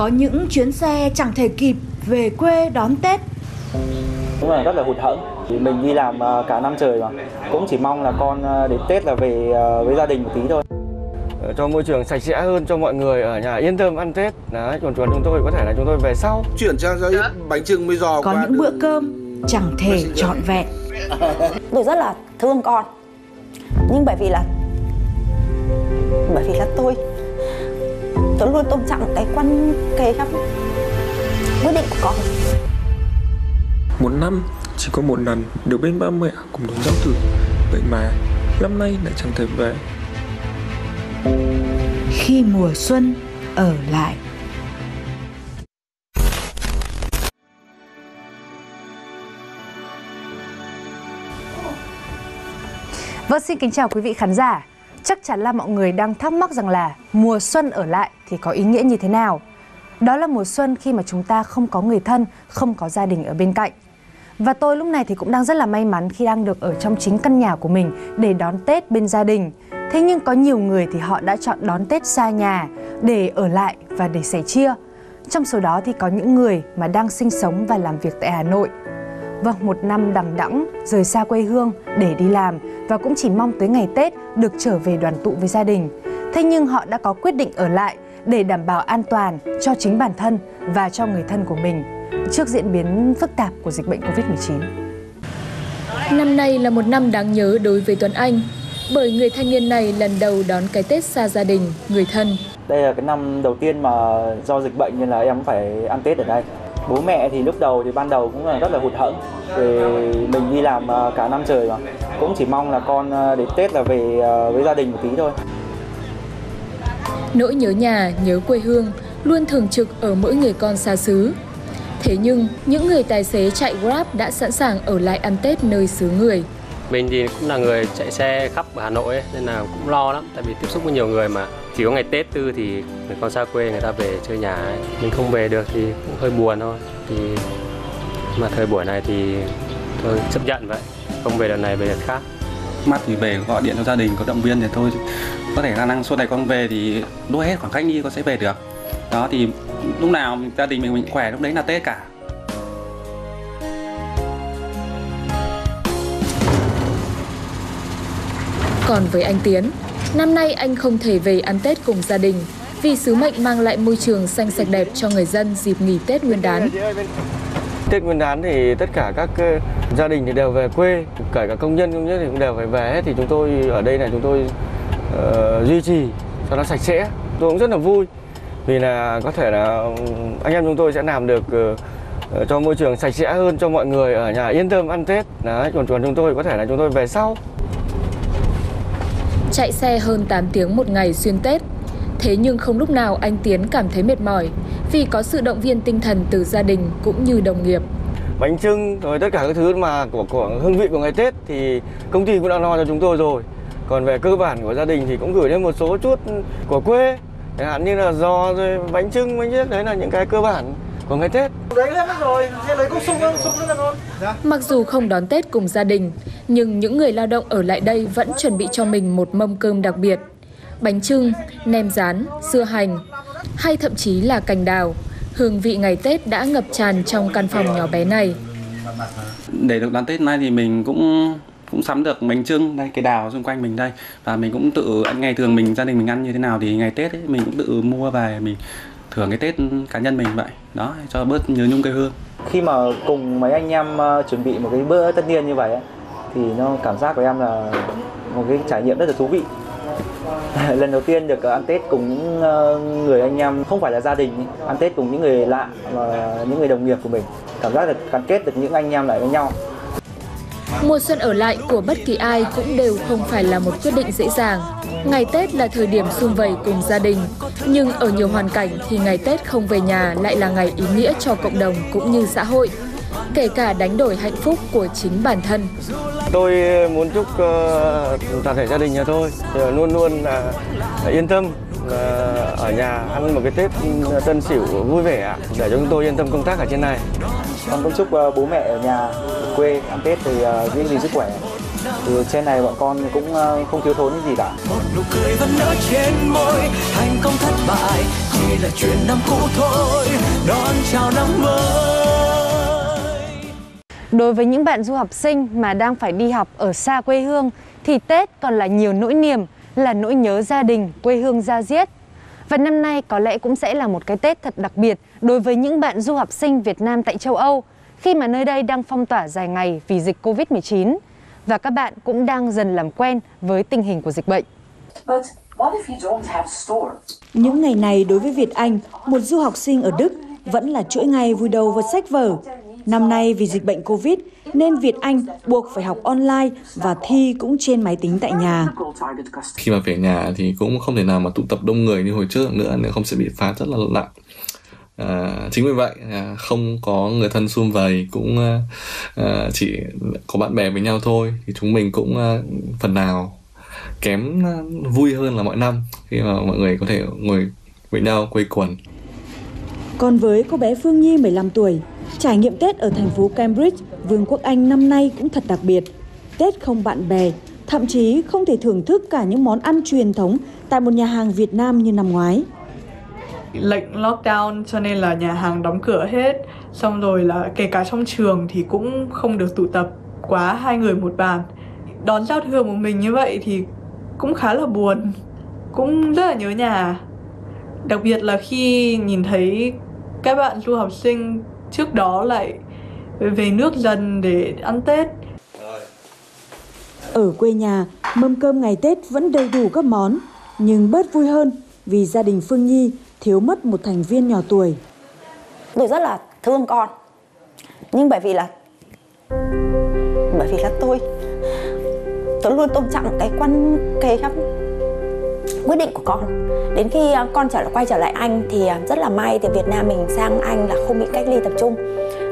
Có những chuyến xe chẳng thể kịp về quê đón Tết. Đúng là rất là hụt hẫng. Thì mình đi làm ờ, cả năm trời mà. Cũng chỉ mong là con ờ, đến Tết là về ờ, với gia đình một tí thôi. cho môi trường sạch sẽ hơn cho mọi người ở nhà yên tâm ăn Tết. Đấy, còn còn chúng tôi có thể là chúng tôi về sau. chuyển sang giấy bánh trưng mới giò Có những bữa cơm chẳng thể trọn vẹn. tôi rất là thương con nhưng bởi vì là tôi luôn tôn trọng cái quan cái quyết định của con Một năm chỉ có một lần được bên ba mẹ cùng đón giao thừa Vậy mà năm nay lại chẳng thể về Khi mùa xuân ở lại. Vâng, xin kính chào quý vị khán giả. Chắc chắn là mọi người đang thắc mắc rằng là mùa xuân ở lại thì có ý nghĩa như thế nào? Đó là mùa xuân khi mà chúng ta không có người thân, không có gia đình ở bên cạnh. Và tôi lúc này thì cũng đang rất là may mắn khi đang được ở trong chính căn nhà của mình để đón Tết bên gia đình. Thế nhưng có nhiều người thì họ đã chọn đón Tết xa nhà để ở lại và để sẻ chia. Trong số đó thì có những người mà đang sinh sống và làm việc tại Hà Nội. Vâng, một năm đằng đẵng rời xa quê hương để đi làm và cũng chỉ mong tới ngày Tết được trở về đoàn tụ với gia đình. Thế nhưng họ đã có quyết định ở lại để đảm bảo an toàn cho chính bản thân và cho người thân của mình trước diễn biến phức tạp của dịch bệnh Covid-19. Năm nay là một năm đáng nhớ đối với Tuấn Anh, bởi người thanh niên này lần đầu đón cái Tết xa gia đình, người thân. Đây là cái năm đầu tiên mà do dịch bệnh nên là em phải ăn Tết ở đây. Bố mẹ thì lúc đầu thì ban đầu cũng là rất là hụt hẫng. Vì mình đi làm à, cả năm trời mà. Cũng chỉ mong là con à, đến Tết là về à, với gia đình một tí thôi. Nỗi nhớ nhà, nhớ quê hương luôn thường trực ở mỗi người con xa xứ. Thế nhưng, những người tài xế chạy Grab đã sẵn sàng ở lại ăn Tết nơi xứ người. Mình thì cũng là người chạy xe khắp ở Hà Nội ấy, nên là cũng lo lắm tại vì tiếp xúc với nhiều người mà chỉ có ngày Tết tư thì người con xa quê người ta về chơi nhà ấy. Mình không về được thì cũng hơi buồn thôi. Thì mà thời buổi này thì thôi chấp nhận vậy. Không về đợt này về đợt khác. mắt thì về gọi điện cho gia đình có động viên thì thôi có thể khả năng suốt này con về thì đua hết khoảng cách đi con sẽ về được đó thì lúc nào gia đình mình mình khỏe lúc đấy là tết cả Còn với anh Tiến, năm nay anh không thể về ăn Tết cùng gia đình vì sứ mệnh mang lại môi trường xanh sạch đẹp cho người dân dịp nghỉ Tết Nguyên đán. Tết Nguyên đán thì tất cả các gia đình thì đều về quê, kể cả công nhân công nhân thì cũng đều phải về hết thì chúng tôi ở đây là chúng tôi uh, duy trì cho nó sạch sẽ. Tôi cũng rất là vui vì là có thể là ừ, anh em chúng tôi sẽ làm được uh, cho môi trường sạch sẽ hơn cho mọi người ở nhà yên tâm ăn Tết. Đấy, còn còn chúng tôi có thể là chúng tôi về sau. Chạy xe hơn 8 tiếng một ngày xuyên Tết. Thế nhưng không lúc nào anh Tiến cảm thấy mệt mỏi vì có sự động viên tinh thần từ gia đình cũng như đồng nghiệp. bánh trưng rồi tất cả các thứ mà của của hương vị của ngày Tết thì công ty cũng đã lo cho chúng tôi rồi. Còn về cơ bản của gia đình thì cũng gửi đến một số chút của quê, chẳng hạn như là giò rồi bánh trưng, bánh chiếc đấy là những cái cơ bản của ngày Tết. Mặc dù không đón Tết cùng gia đình, nhưng những người lao động ở lại đây vẫn chuẩn bị cho mình một mâm cơm đặc biệt. Bánh trưng, nem rán, dưa hành, hay thậm chí là cành đào. Hương vị ngày Tết đã ngập tràn trong căn phòng nhỏ bé này. để được đón tết nay thì mình cũng cũng sắm được bánh trưng đây cái đào xung quanh mình đây và mình cũng tự ngày thường mình gia đình mình ăn như thế nào thì ngày tết ấy, mình cũng tự mua về mình thưởng cái tết cá nhân mình vậy đó cho bớt nhớ nhung quê hương Khi mà cùng mấy anh em ờ, chuẩn bị một cái bữa tất niên như vậy ấy, thì nó cảm giác của em là một cái trải nghiệm rất là thú vị. Lần đầu tiên được ăn Tết cùng những ờ, người anh em không phải là gia đình, ăn Tết cùng những người lạ và những người đồng nghiệp của mình. Cảm giác được gắn kết được những anh em lại với nhau. Mùa xuân ở lại của bất kỳ ai cũng đều không phải là một quyết định dễ dàng. Ngày Tết là thời điểm sum vầy cùng gia đình, nhưng ở nhiều hoàn cảnh thì ngày Tết không về nhà lại là ngày ý nghĩa cho cộng đồng cũng như xã hội, kể cả đánh đổi hạnh phúc của chính bản thân. Tôi muốn chúc ờ, toàn thể gia đình nhà tôi ờ, luôn luôn là yên tâm là ở nhà ăn một cái Tết Tân Sửu vui vẻ để cho chúng tôi yên tâm công tác ở trên này. Con cũng chúc ờ, bố mẹ ở nhà ở quê ăn Tết thì ờ, giữ gìn sức khỏe. Thì trên này bọn con cũng ờ, không thiếu thốn cái gì cả. một nụ cười vẫn nở trên môi thành công thất bại chỉ là chuyện năm cũ thôi đón chào năm mới Đối với những bạn du học sinh mà đang phải đi học ở xa quê hương thì Tết còn là nhiều nỗi niềm, là nỗi nhớ gia đình, quê hương gia diết. Và năm nay có lẽ cũng sẽ là một cái Tết thật đặc biệt đối với những bạn du học sinh Việt Nam tại châu Âu khi mà nơi đây đang phong tỏa dài ngày vì dịch Covid-19 và các bạn cũng đang dần làm quen với tình hình của dịch bệnh. Những ngày này đối với Việt Anh, một du học sinh ở Đức, vẫn là chuỗi ngày vui đầu vào sách vở. Năm nay vì dịch bệnh Covid nên Việt Anh buộc phải học online và thi cũng trên máy tính tại nhà. Khi mà về nhà thì cũng không thể nào mà tụ tập đông người như hồi trước nữa, nếu không sẽ bị phạt rất là nặng. À, chính vì vậy à, không có người thân xung vầy cũng à, à, chỉ có bạn bè với nhau thôi thì chúng mình cũng à, phần nào kém à, vui hơn là mọi năm khi mà mọi người có thể ngồi với nhau quây quần Còn với cô bé Phương Nhi 15 tuổi, trải nghiệm Tết ở thành phố Cambridge, Vương quốc Anh năm nay cũng thật đặc biệt. Tết không bạn bè, thậm chí không thể thưởng thức cả những món ăn truyền thống tại một nhà hàng Việt Nam như năm ngoái lệnh lockdown cho nên là nhà hàng đóng cửa hết. Xong rồi là kể cả trong trường thì cũng không được tụ tập quá hai người một bàn. Đón giao thừa một mình như vậy thì cũng khá là buồn cũng rất là nhớ nhà. Đặc biệt là khi nhìn thấy các bạn du học sinh trước đó lại về nước dần để ăn tết. Ở quê nhà, mâm cơm ngày Tết vẫn đầy đủ các món, nhưng bớt vui hơn vì gia đình Phương Nhi thiếu mất một thành viên nhỏ tuổi. tôi rất là thương con. Nhưng bởi vì là, bởi vì là tôi tôi luôn tôn trọng cái quan, cái um, quyết định của con. Đến khi um, con trở, quay trở lại anh thì um, rất là may thì Việt Nam mình sang Anh là không bị cách ly tập trung,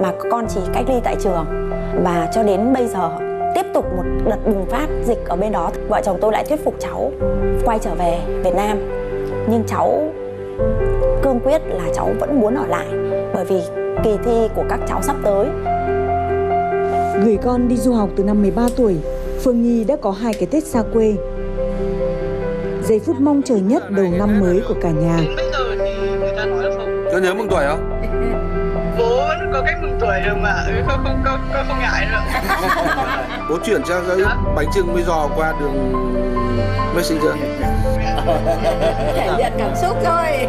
mà con chỉ cách ly tại trường. Và cho đến bây giờ, tiếp tục một đợt bùng phát dịch ở bên đó. Vợ chồng tôi lại thuyết phục cháu quay trở về Việt Nam. Nhưng cháu cương quyết là cháu vẫn muốn ở lại bởi vì kỳ thi của các cháu sắp tới Gửi con đi du học từ năm 13 tuổi, Phương Nhi đã có hai cái Tết xa quê. Giây phút mong chờ nhất đầu năm mới của cả nhà. Có nhớ mừng tuổi không? bố vẫn có cách mừng tuổi được mà không không không không, không ngại nữa Bố chuyển cho cái bánh trưng với giò qua đường Messenger. Thể hiện cảm xúc thôi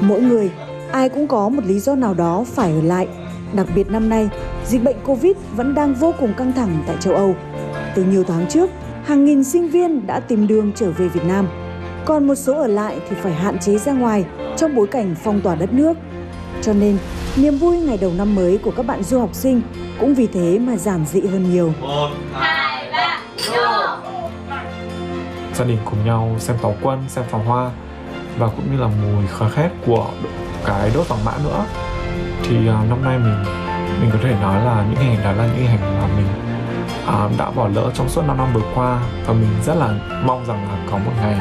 Mỗi người, ai cũng có một lý do nào đó phải ở lại. Đặc biệt năm nay, dịch bệnh Covid vẫn đang vô cùng căng thẳng tại châu Âu. Từ nhiều tháng trước, hàng nghìn sinh viên đã tìm đường trở về Việt Nam. Còn một số ở lại thì phải hạn chế ra ngoài trong bối cảnh phong tỏa đất nước. Cho nên, niềm vui ngày đầu năm mới của các bạn du học sinh cũng vì thế mà giản dị hơn nhiều gia đình cùng nhau xem pháo quân, xem pháo hoa và cũng như là mùi khói khét của cái đốt vàng mã nữa thì uh, năm nay mình mình có thể nói là những hình ảnh đó là những hình ảnh mà mình uh, đã bỏ lỡ trong suốt 5 năm vừa qua và mình rất là mong rằng là có một ngày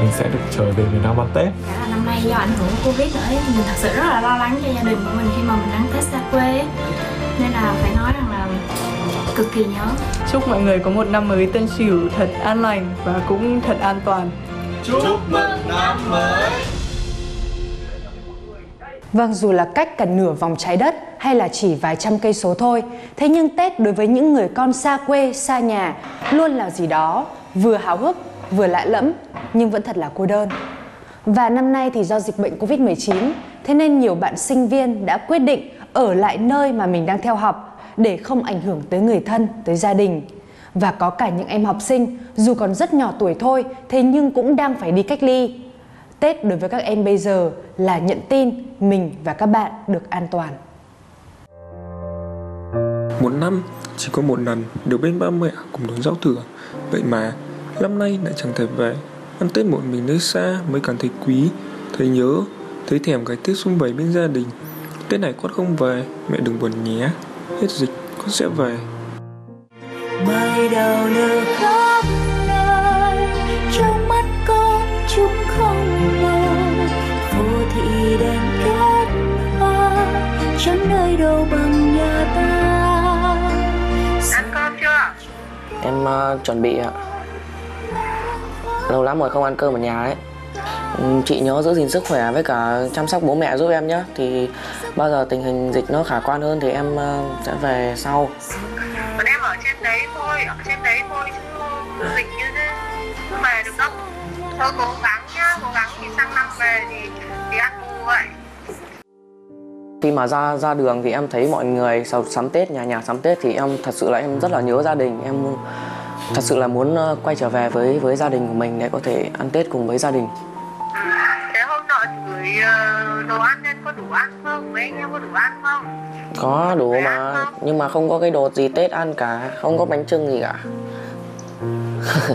mình sẽ được trở về Việt Nam ăn Tết Cả là năm nay do ảnh hưởng của Covid nữa ấy, mình thật sự rất là lo lắng cho gia đình của mình khi mà mình ăn Tết xa quê ấy. Nên là phải nói rằng là cực kỳ nhớ chúc mọi người có một năm mới tân sửu thật an lành và cũng thật an toàn. Chúc mừng năm mới. Vâng, dù là cách cả nửa vòng trái đất hay là chỉ vài trăm cây số thôi, thế nhưng Tết đối với những người con xa quê, xa nhà luôn là gì đó vừa háo hức, vừa lạ lẫm nhưng vẫn thật là cô đơn. Và năm nay thì do dịch bệnh Covid-19, thế nên nhiều bạn sinh viên đã quyết định ở lại nơi mà mình đang theo học để không ảnh hưởng tới người thân, tới gia đình. Và có cả những em học sinh dù còn rất nhỏ tuổi thôi, thế nhưng cũng đang phải đi cách ly. Tết đối với các em bây giờ là nhận tin mình và các bạn được an toàn. Một năm chỉ có một lần được bên ba mẹ cùng đón giao thừa Vậy mà năm nay lại chẳng thể về Ăn Tết một mình nơi xa mới cảm thấy quý Thấy nhớ Thấy thèm cái Tết xung vầy bên gia đình Tết này con không về Mẹ đừng buồn nhé Hết dịch con sẽ về. Mai đào nở khắp nơi trong mắt con chúng không màu vô thị đèn kết hoa chẳng nơi đâu bằng nhà ta. Ăn cơm chưa? Em uh, chuẩn bị ạ. Lâu lắm rồi không ăn cơm ở nhà ấy. Ừ, chị nhớ giữ gìn sức khỏe với cả chăm sóc bố mẹ giúp em nhé. Thì bao giờ tình hình dịch nó khả quan hơn thì em ờ, sẽ về sau Còn em ở trên đấy thôi, ở trên đấy thôi chứ dịch như thế về được đâu. Thôi cố gắng nhá, cố gắng thì sang năm về thì thì ăn bù vậy. khi mà ra ra đường thì em thấy mọi người sắm, sắm Tết nhà nhà sắm Tết thì em thật sự là em rất là nhớ gia đình em thật sự là muốn ờ, quay trở về với với gia đình của mình để có thể ăn Tết cùng với gia đình Thế hôm nọ gửi ờ, đồ ăn nên có đủ ăn không? Mấy anh em có đủ ăn không? có đủ mà nhưng mà không có cái đồ gì Tết ăn cả. Không có bánh trưng gì cả.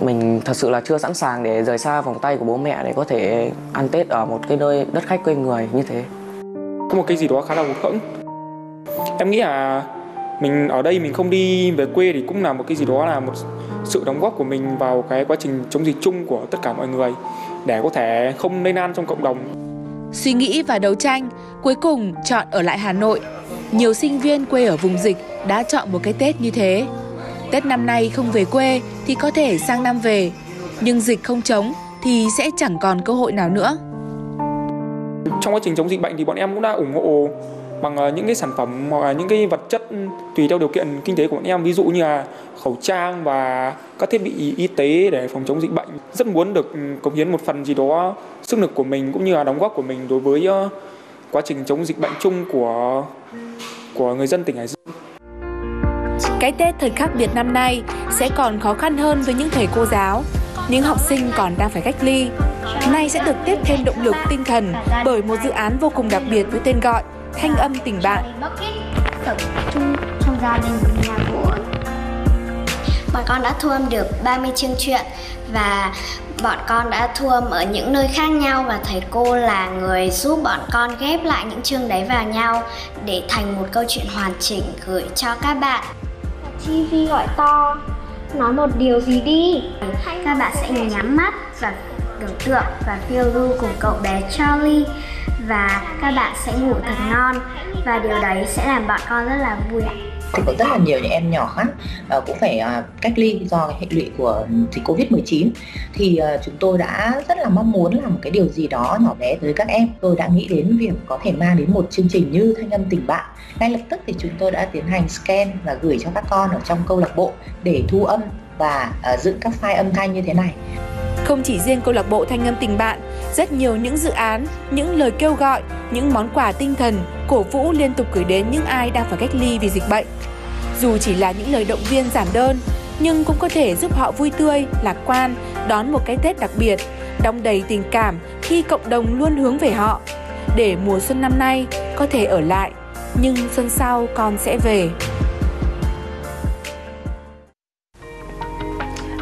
Mình thật sự là chưa sẵn sàng để rời xa vòng tay của bố mẹ để có thể ăn Tết ở một cái nơi đất khách quê người như thế. Có một cái gì đó khá là hụt hẫng. Em nghĩ là mình ở đây mình không đi về quê thì cũng là một cái gì đó là một sự đóng góp của mình vào cái quá trình chống dịch chung của tất cả mọi người để có thể không lây lan trong cộng đồng Suy nghĩ và đấu tranh, cuối cùng chọn ở lại Hà Nội. Nhiều sinh viên quê ở vùng dịch đã chọn một cái Tết như thế. Tết năm nay không về quê thì có thể sang năm về, nhưng dịch không chống thì sẽ chẳng còn cơ hội nào nữa. trong quá trình chống dịch bệnh thì bọn em cũng đã ủng hộ bằng ờ, những cái sản phẩm hoặc là những cái vật chất tùy theo điều kiện kinh tế của bọn em ví dụ như là khẩu trang và các thiết bị y tế để phòng chống dịch bệnh rất muốn được ừ, cống hiến một phần gì đó sức lực của mình cũng như là đóng góp của mình đối với ờ, quá trình chống dịch bệnh chung của của người dân tỉnh Hải Dương. Cái Tết thời khắc biệt năm nay sẽ còn khó khăn hơn với những thầy cô giáo. Những học sinh còn đang phải cách ly. Nay sẽ được tiếp thêm động lực, tinh thần bởi một dự án vô cùng đặc biệt với tên gọi Thanh âm tình bạn. trong gia đình nhà của Bọn con đã thu âm được 30 chương truyện và bọn con đã thu âm ở những nơi khác nhau và thầy cô là người giúp bọn con ghép lại những chương đấy vào nhau để thành một câu chuyện hoàn chỉnh gửi cho các bạn. Chi Vi gọi to Nói một điều gì đi Các bạn sẽ nhắm mắt và tưởng tượng và phiêu lưu cùng cậu bé Charlie Và các bạn sẽ ngủ thật ngon Và điều đấy sẽ làm bọn con rất là vui ạ thì có rất là nhiều những em nhỏ khác uh, cũng phải uh, cách ly do hệ lụy của dịch Covid-19 thì uh, chúng tôi đã rất là mong muốn làm một cái điều gì đó nhỏ bé tới các em. Tôi đã nghĩ đến việc có thể mang đến một chương trình như Thanh âm tình bạn. Ngay lập tức thì chúng tôi đã tiến hành scan và gửi cho các con ở trong câu lạc bộ để thu âm và dựng các file âm thanh như thế này. Không chỉ riêng câu lạc bộ Thanh âm tình bạn, rất nhiều những dự án, những lời kêu gọi, những món quà tinh thần, cổ vũ liên tục gửi đến những ai đang phải cách ly vì dịch bệnh. Dù chỉ là những lời động viên giản đơn, nhưng cũng có thể giúp họ vui tươi, lạc quan, đón một cái Tết đặc biệt, đong đầy tình cảm khi cộng đồng luôn hướng về họ. Để mùa xuân năm nay có thể ở lại, nhưng xuân sau con sẽ về.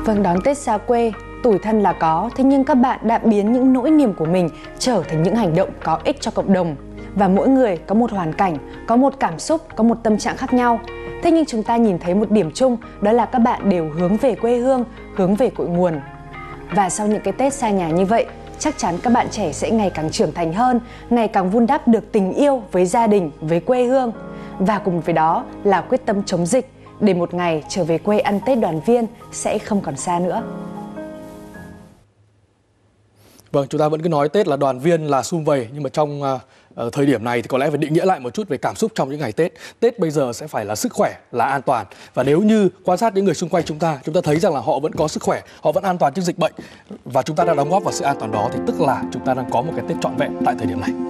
Vâng, đón Tết xa quê, tủi thân là có, thế nhưng các bạn đã biến những nỗi niềm của mình trở thành những hành động có ích cho cộng đồng. Và mỗi người có một hoàn cảnh, có một cảm xúc, có một tâm trạng khác nhau. Thế nhưng chúng ta nhìn thấy một điểm chung, đó là các bạn đều hướng về quê hương, hướng về cội nguồn. Và sau những cái Tết xa nhà như vậy, chắc chắn các bạn trẻ sẽ ngày càng trưởng thành hơn, ngày càng vun đắp được tình yêu với gia đình, với quê hương. Và cùng với đó là quyết tâm chống dịch để một ngày trở về quê ăn Tết đoàn viên sẽ không còn xa nữa. Vâng, chúng ta vẫn cứ nói Tết là đoàn viên là sum vầy nhưng mà trong uh, thời điểm này thì có lẽ phải định nghĩa lại một chút về cảm xúc trong những ngày Tết. Tết bây giờ sẽ phải là sức khỏe, là an toàn và nếu như quan sát những người xung quanh chúng ta, chúng ta thấy rằng là họ vẫn có sức khỏe, họ vẫn an toàn trước dịch bệnh và chúng ta đang đóng góp vào sự an toàn đó thì tức là chúng ta đang có một cái Tết trọn vẹn tại thời điểm này.